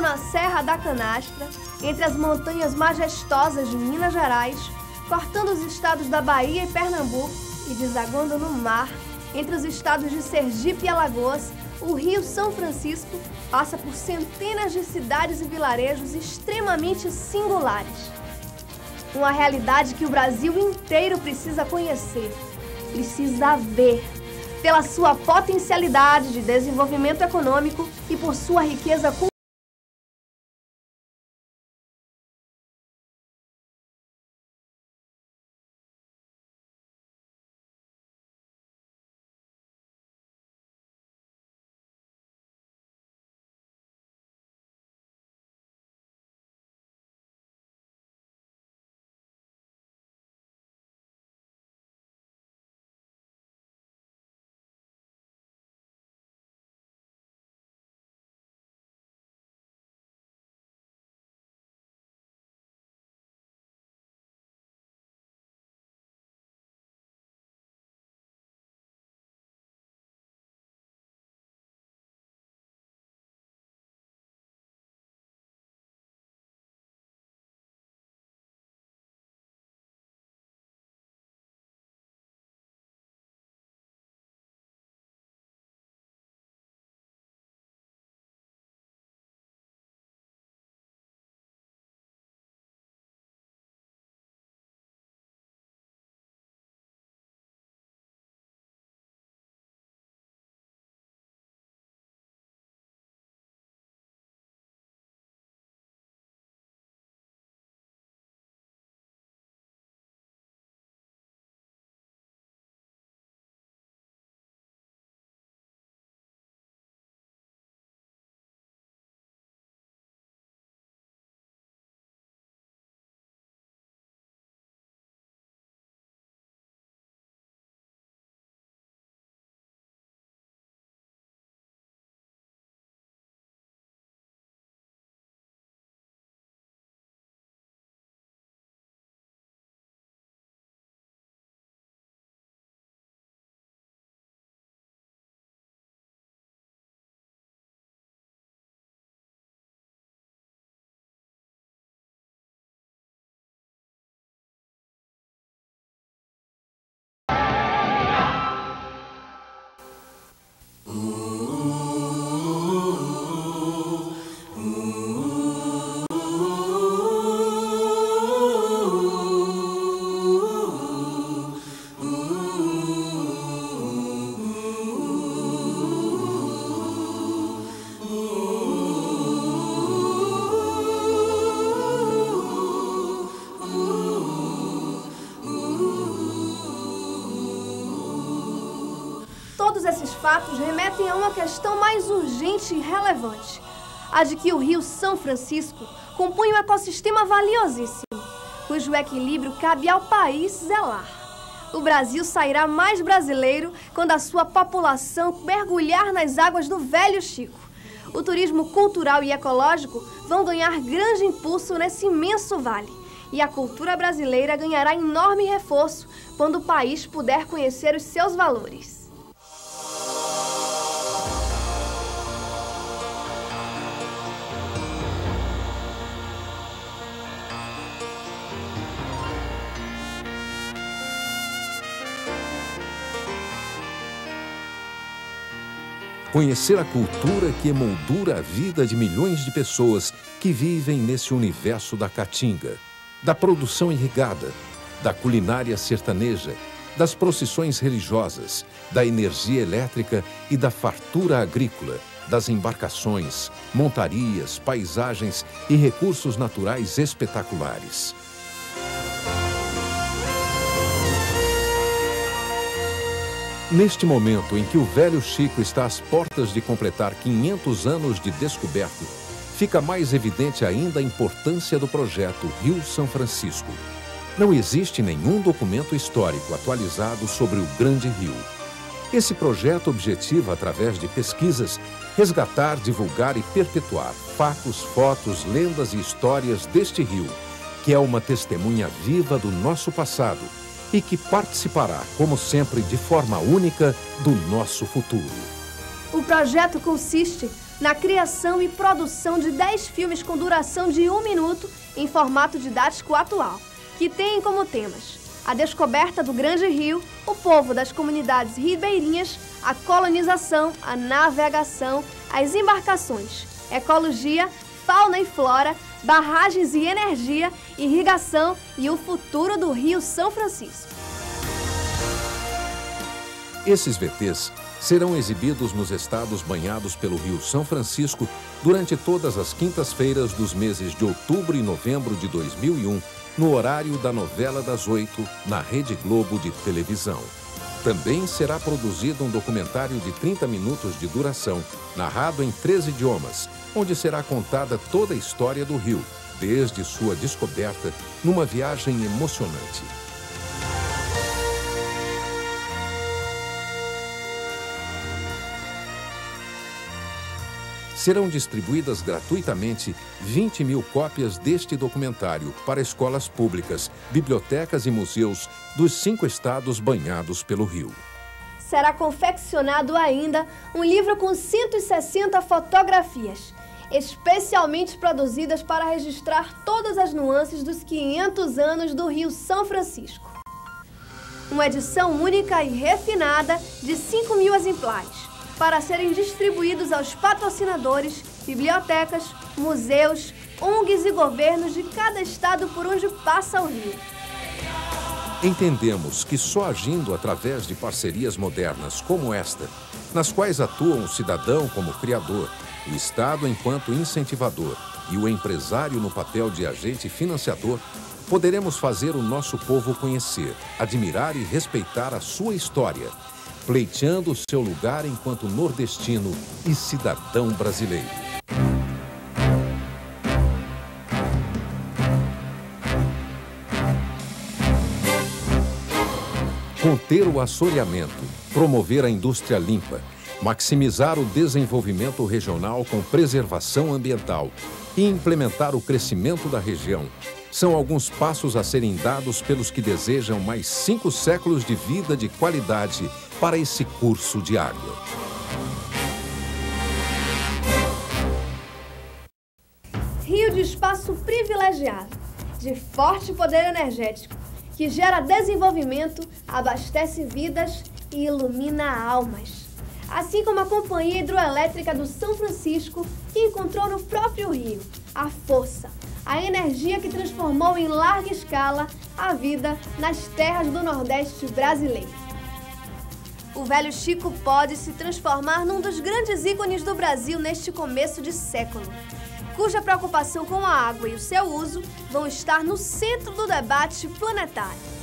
na Serra da Canastra, entre as montanhas majestosas de Minas Gerais, cortando os estados da Bahia e Pernambuco e desaguando no mar, entre os estados de Sergipe e Alagoas, o Rio São Francisco passa por centenas de cidades e vilarejos extremamente singulares. Uma realidade que o Brasil inteiro precisa conhecer, precisa ver, pela sua potencialidade de desenvolvimento econômico e por sua riqueza cultural. Esses fatos remetem a uma questão mais urgente e relevante: a de que o rio São Francisco compõe um ecossistema valiosíssimo, cujo equilíbrio cabe ao país zelar. O Brasil sairá mais brasileiro quando a sua população mergulhar nas águas do Velho Chico. O turismo cultural e ecológico vão ganhar grande impulso nesse imenso vale. E a cultura brasileira ganhará enorme reforço quando o país puder conhecer os seus valores. Conhecer a cultura que emoldura a vida de milhões de pessoas que vivem nesse universo da caatinga, da produção irrigada, da culinária sertaneja, das procissões religiosas, da energia elétrica e da fartura agrícola, das embarcações, montarias, paisagens e recursos naturais espetaculares. Neste momento em que o velho Chico está às portas de completar 500 anos de descoberto, fica mais evidente ainda a importância do projeto Rio São Francisco. Não existe nenhum documento histórico atualizado sobre o Grande Rio. Esse projeto objetiva, através de pesquisas, resgatar, divulgar e perpetuar fatos, fotos, lendas e histórias deste rio, que é uma testemunha viva do nosso passado e que participará, como sempre, de forma única do nosso futuro. O projeto consiste na criação e produção de 10 filmes com duração de um minuto em formato didático atual, que têm como temas a descoberta do Grande Rio, o povo das comunidades ribeirinhas, a colonização, a navegação, as embarcações, ecologia, fauna e flora, barragens e energia, irrigação e o futuro do Rio São Francisco. Esses VTs serão exibidos nos estados banhados pelo Rio São Francisco durante todas as quintas-feiras dos meses de outubro e novembro de 2001, no horário da novela das oito, na Rede Globo de televisão. Também será produzido um documentário de 30 minutos de duração, narrado em três idiomas, onde será contada toda a história do rio, desde sua descoberta, numa viagem emocionante. serão distribuídas gratuitamente 20 mil cópias deste documentário para escolas públicas, bibliotecas e museus dos cinco estados banhados pelo rio. Será confeccionado ainda um livro com 160 fotografias, especialmente produzidas para registrar todas as nuances dos 500 anos do Rio São Francisco. Uma edição única e refinada de 5 mil exemplares para serem distribuídos aos patrocinadores, bibliotecas, museus, ONGs e governos de cada estado por onde passa o rio. Entendemos que só agindo através de parcerias modernas como esta, nas quais atuam o cidadão como criador, o Estado enquanto incentivador e o empresário no papel de agente financiador, poderemos fazer o nosso povo conhecer, admirar e respeitar a sua história pleiteando seu lugar enquanto nordestino e cidadão brasileiro. Conter o assoreamento, promover a indústria limpa, maximizar o desenvolvimento regional com preservação ambiental e implementar o crescimento da região são alguns passos a serem dados pelos que desejam mais cinco séculos de vida de qualidade para esse curso de água. Rio de espaço privilegiado, de forte poder energético, que gera desenvolvimento, abastece vidas e ilumina almas. Assim como a Companhia Hidroelétrica do São Francisco, que encontrou no próprio rio a força, a energia que transformou em larga escala a vida nas terras do Nordeste brasileiro. O velho Chico pode se transformar num dos grandes ícones do Brasil neste começo de século, cuja preocupação com a água e o seu uso vão estar no centro do debate planetário.